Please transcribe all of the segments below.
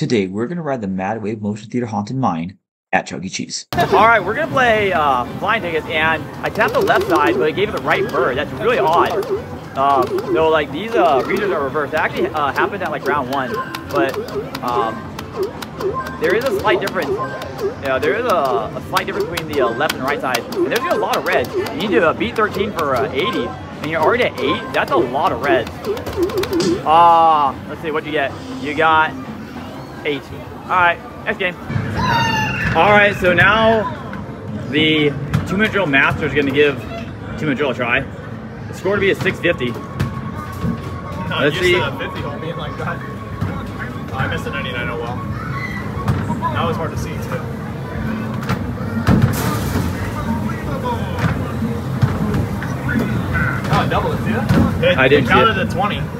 Today, we're going to ride the Mad Wave Motion Theater Haunted Mine at Chuck E. Cheese. All right, we're gonna play uh, flying tickets, and I tapped the left side, but it gave it the right bird. That's really odd. Um, like these uh, readers are reversed. That actually uh, happened at like round one, but um, there is a slight difference. Yeah, there is a, a slight difference between the uh, left and right side, and there's a lot of reds. You need to uh, beat 13 for uh, 80, and you're already at eight. That's a lot of reds. Ah, let's see what you get. You got eight. All right, next game. All right, so now the two-minute drill master is going to give two-minute drill a try. The score to be a 650. Not Let's see. 50 hole being like that. Oh, I missed the 99 oh well. That was hard to see too. Oh, double it? It, I didn't it see counted it. at 20.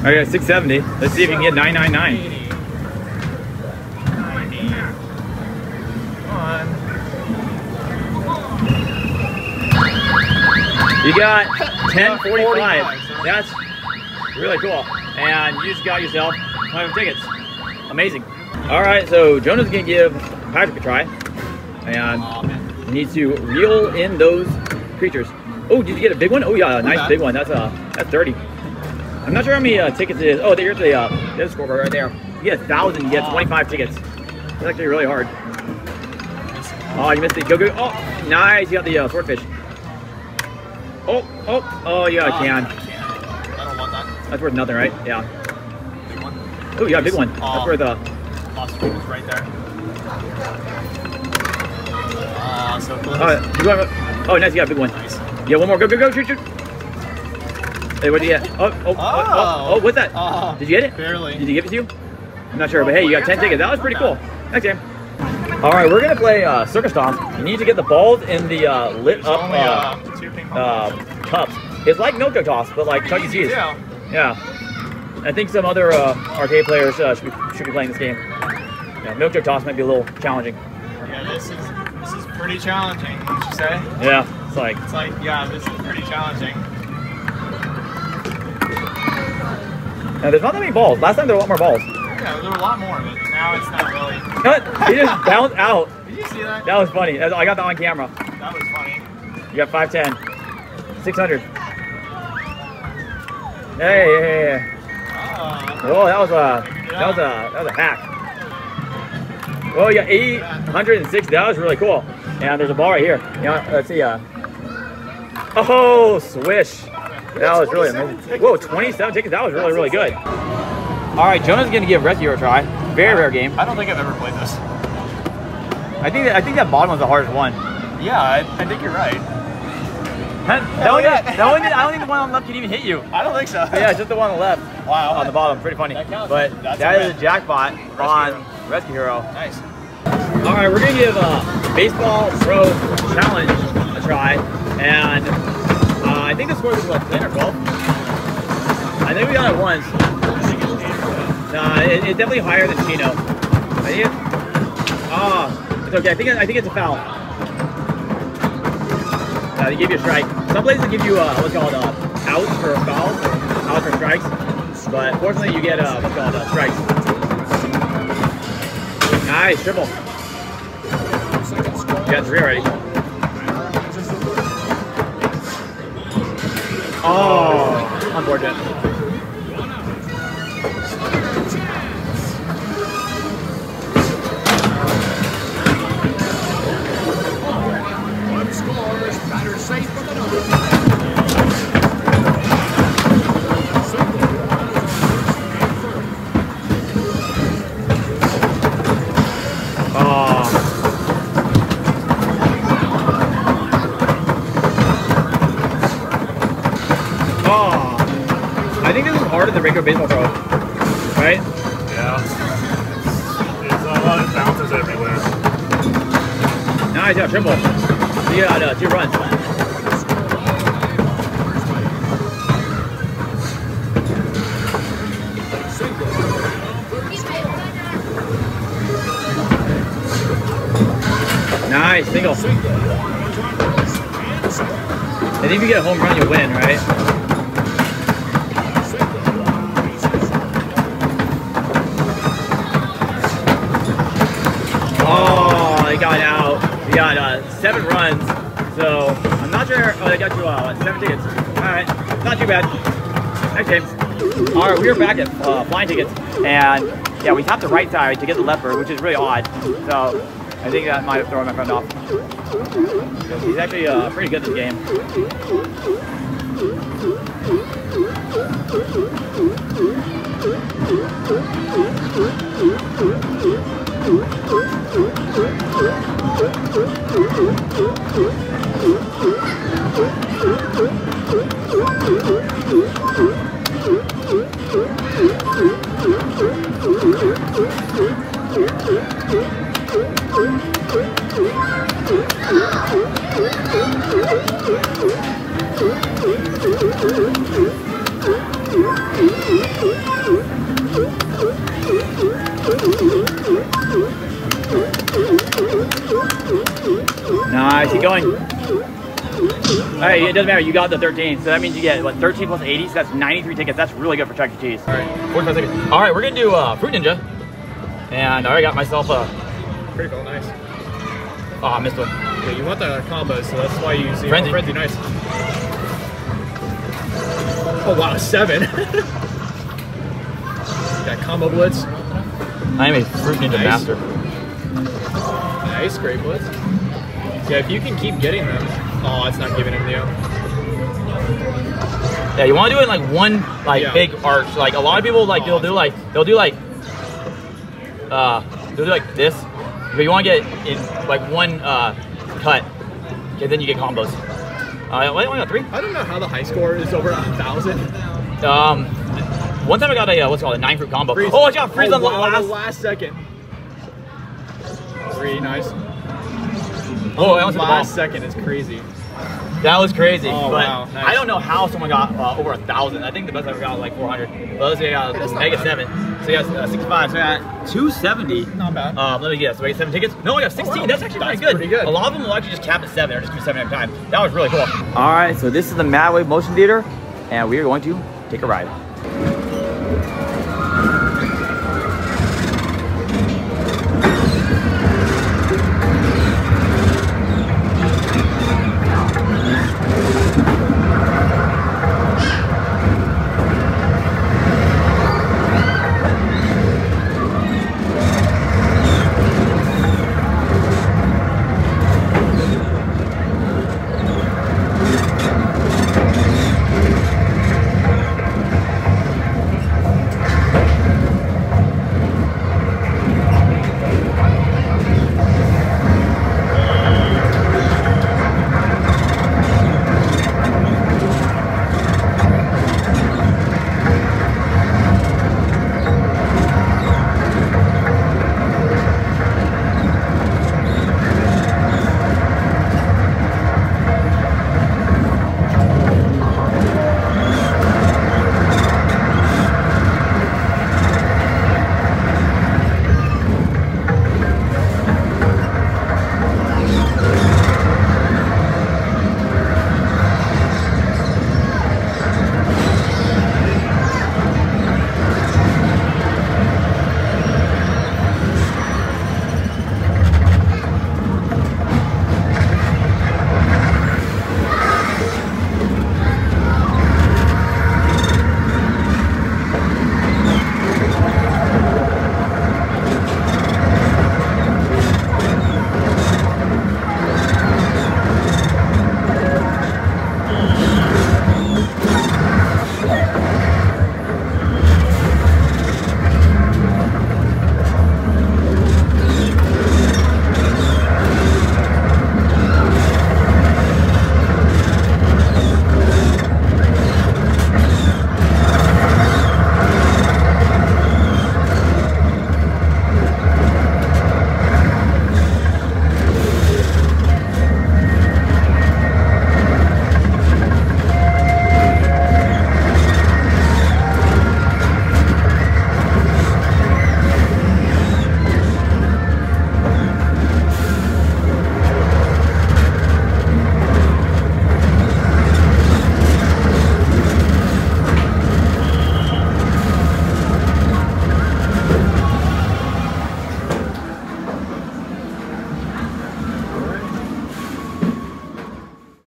All right, 670. Let's see if you can get 999. 80. 90. Come on. You got 1045. That's really cool. And you just got yourself 25 tickets. Amazing. All right, so Jonah's gonna give Patrick a try. And Aw, man. you need to reel in those creatures. Oh, did you get a big one? Oh yeah, a nice big one. That's uh, that's 30. I'm not sure how many uh, tickets it is. Oh, there's the uh, there's the scoreboard right there. You get a thousand, you get 25 tickets. That's actually really hard. Oh, you missed it. Go, go. Oh, nice. You got the uh, swordfish. Oh, oh, oh, got a Ah, can. I. I don't want that. That's worth nothing, right? Yeah. Big one. Oh, you got big one. That's worth uh, stream is right there. Ah, so close. oh, got, oh, nice. You got a big one. Nice. Yeah, one more. Go, go, go. Shoot, shoot. Hey, what did you get? Oh, oh, oh, oh, oh, what's that? Ah, Did you get it? barely. Did he give it to you? I'm not sure, but hey, you got 10 tickets. That was pretty cool. Next game. All right, we're gonna play uh, Circus Stomp. You need to get the balls in the uh, lit There's up only uh, uh, uh, cups. It's like no Joe toss, but like Chuck E. Cheese. Yeah. Yeah. I think some other uh, arcade players uh, should, be, should be playing this game. Yeah, milk jug toss might be a little challenging. Yeah, this is this is pretty challenging, wouldn't you say? Yeah, it's like It's like, yeah, this is pretty challenging. Now there's not that many balls. Last time there were a lot more balls. Yeah, there were a lot more, but now it's not really. What? He just bounced out. Did you see that? That was funny. I got that on camera. That was funny. You got 510. 600. Hey, hey, hey, hey. Ah, Whoa, that was a that was a that was a hack. Oh yeah, got 860. That was really cool. And there's a ball right here. You know, let's see. Uh, oh, swish. That was really amazing. Whoa, 27 tickets. That was really, really good. All right, Jonah's gonna give Rescue a try. Very rare game. I don't think I've ever played this. I think that, I think that bottom one's the hardest one. Yeah, I, I think you're right. That, that one, that one, I don't think the one on the left can even hit you. I don't think so. Yeah, it's just the one on the left. Wow. On the bottom, pretty funny. That counts. But That's that a is a jackpot on Hero. Rescue Hero. Nice. All right, we're gonna give uh, baseball pro challenge a try, and I think the score was what 10 or 12. I think we got it once. Nah, it, it's definitely higher than Chino. I think. Ah, it's okay. I think I think it's a foul. Uh, they give you a strike. Some places they give you uh, what's called uh, outs for fouls, or outs for strikes. But fortunately, you get uh, what's called uh, strikes. Nice triple. You got three already. Oh, unfortunate. One harder than regular baseball throw. Right? Yeah. It's a lot of bounces everywhere. Nice, yeah, triple. You got uh, two runs. Nice, single. And if you get a home run, you win, right? Got uh, seven runs. So I'm not sure. Oh, they got you uh, seven tickets. All right, not too bad. Next game. All right, we are back at uh, flying tickets, and yeah, we tapped the right side to get the left bird, which is really odd. So I think that might throw my friend off. He's actually uh, pretty good this game. Nice, keep going. Hey, it doesn't matter. You got the 13, so that means you get what 13 plus 80, so that's 93 tickets. That's really good for Chuck E. Cheese. All right, 45 seconds. All right, we're gonna do uh, Fruit Ninja, and I already got myself a. Critical, nice. Oh, I missed one. Yeah, you want the combos, so that's why you use the Frenzy. Frenzy, nice. Oh wow, seven. got combo blitz. I am a Fruit Ninja Nice. master. Nice, great blitz. Yeah, if you can keep getting them. Oh, it's not giving him the. Yeah, you want to do it in like one like Yeah. big arch. Like a lot of people like they'll do like they'll do like uh they'll do like this, but you want to get in like one uh cut, and then you get combos. Uh, wait, got three. I don't know how the high score is over a thousand. Um, one time I got a uh, what's it called a nine fruit combo. Freeze. Oh, I got freeze oh, on the wow, last. the last second. Three, nice. Oh, I almost hit the last second is crazy. That was crazy. Oh, but wow, nice. I don't know how someone got uh, over a thousand. I think the best I ever got was like 400. But let's say I got that's mega bad. seven. So you got uh, 65. So I got 270. Not bad. Um, let me guess. So I get seven tickets. No, I got 16. wow. That's actually That's pretty good. pretty good. A lot of them will actually just cap at seven or just do seven at a time. That was really cool. All right, so this is the Mad Wave Motion Theater, and we are going to take a ride.